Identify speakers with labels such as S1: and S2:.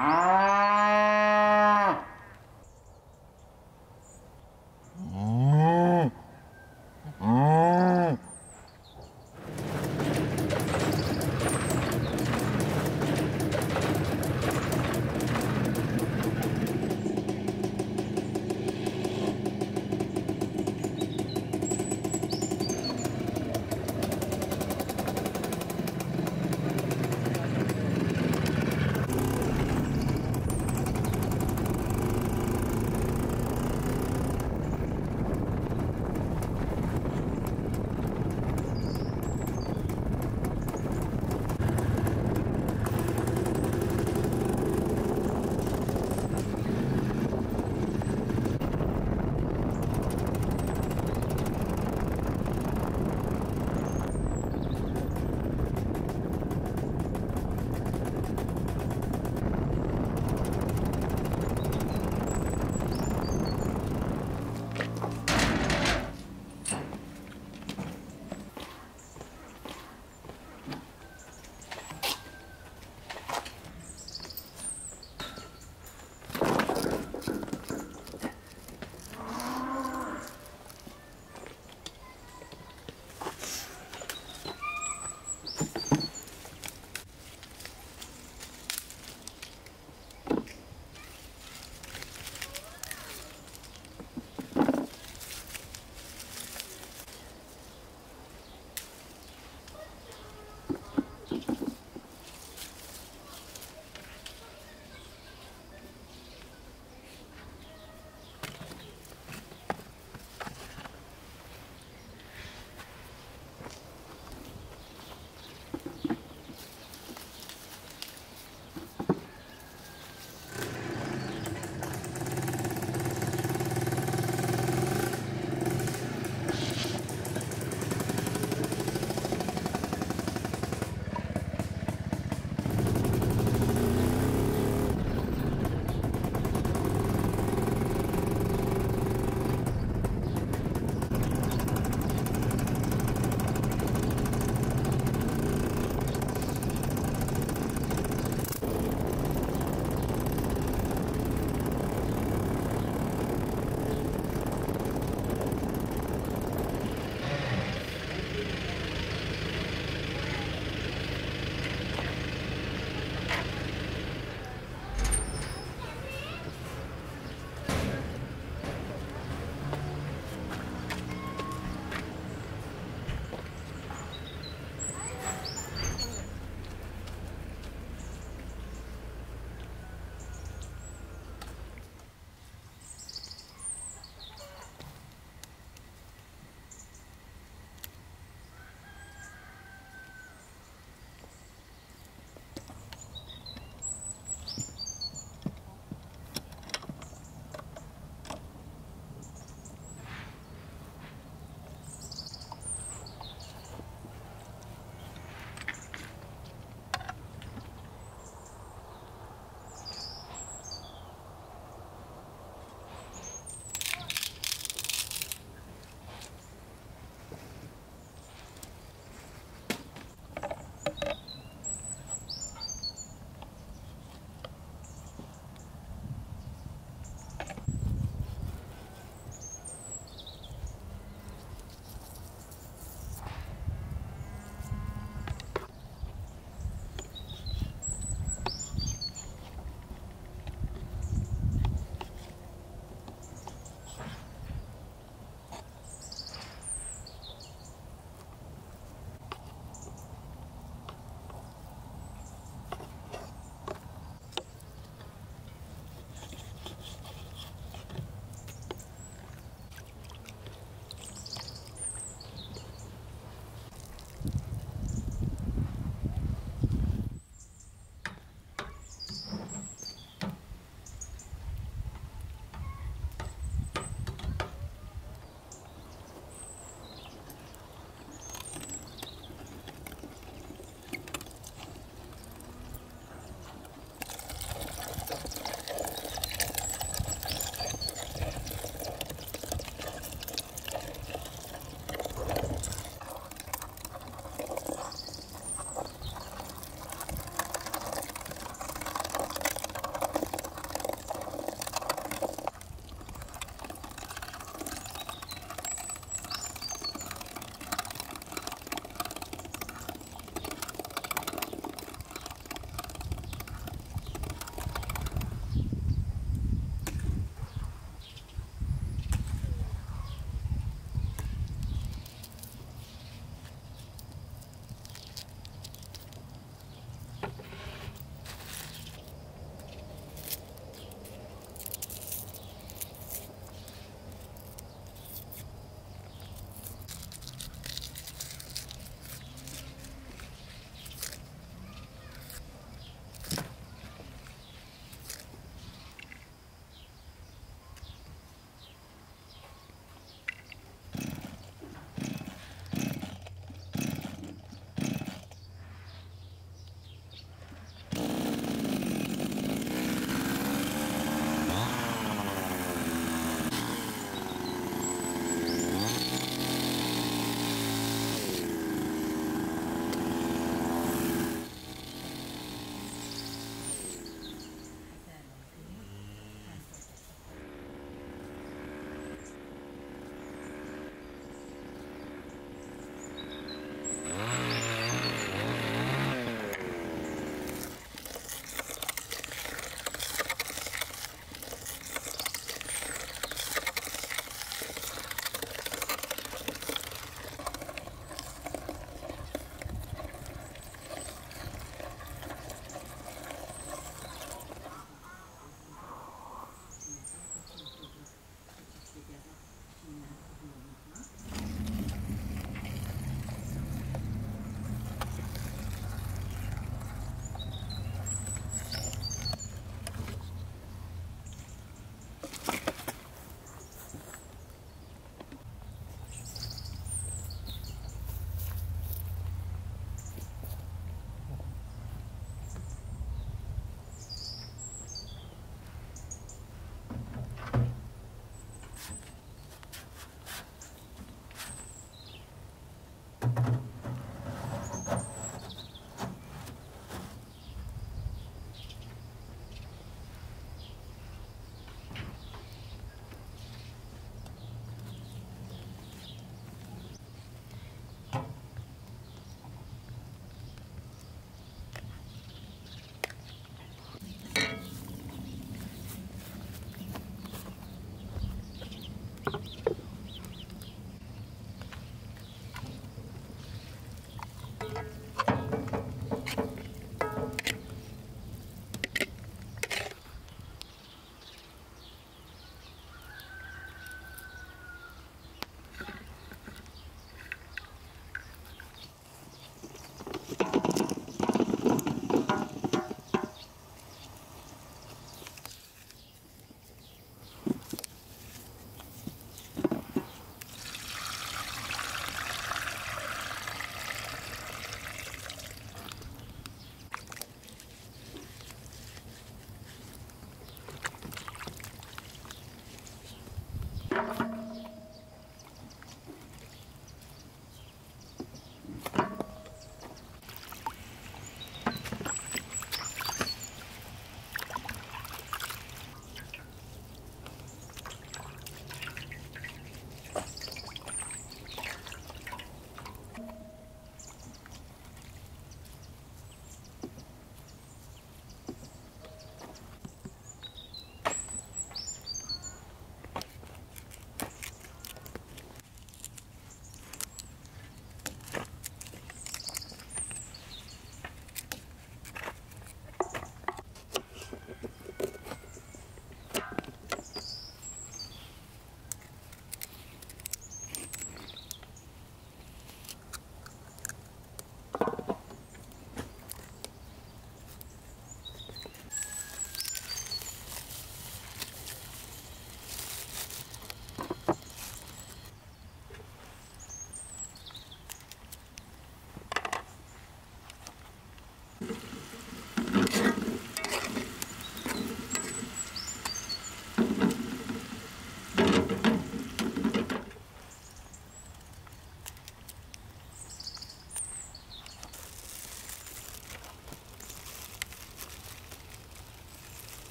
S1: Ah.